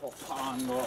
好胖哦